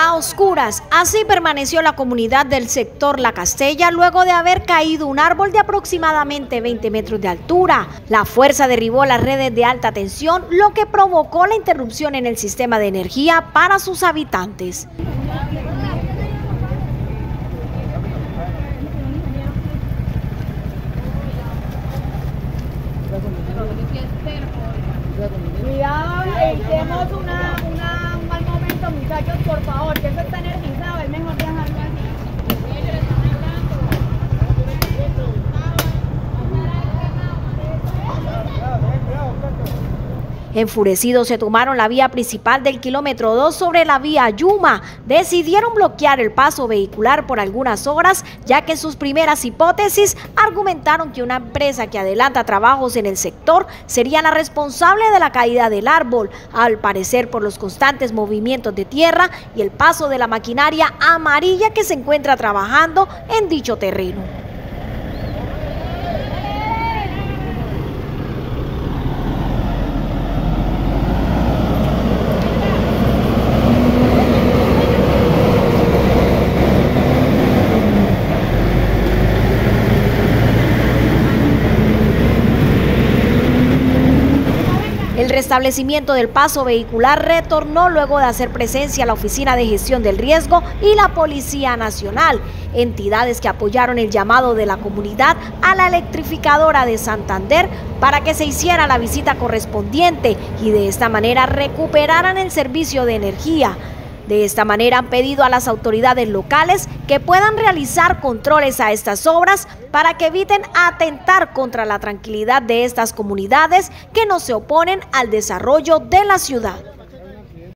A oscuras, así permaneció la comunidad del sector La Castella luego de haber caído un árbol de aproximadamente 20 metros de altura. La fuerza derribó las redes de alta tensión, lo que provocó la interrupción en el sistema de energía para sus habitantes. Cuidado, una, una, muchachos, por favor, que eso está energizado, Enfurecidos se tomaron la vía principal del kilómetro 2 sobre la vía Yuma. Decidieron bloquear el paso vehicular por algunas horas, ya que sus primeras hipótesis argumentaron que una empresa que adelanta trabajos en el sector sería la responsable de la caída del árbol, al parecer por los constantes movimientos de tierra y el paso de la maquinaria amarilla que se encuentra trabajando en dicho terreno. El restablecimiento del paso vehicular retornó luego de hacer presencia la Oficina de Gestión del Riesgo y la Policía Nacional, entidades que apoyaron el llamado de la comunidad a la electrificadora de Santander para que se hiciera la visita correspondiente y de esta manera recuperaran el servicio de energía. De esta manera han pedido a las autoridades locales que puedan realizar controles a estas obras para que eviten atentar contra la tranquilidad de estas comunidades que no se oponen al desarrollo de la ciudad.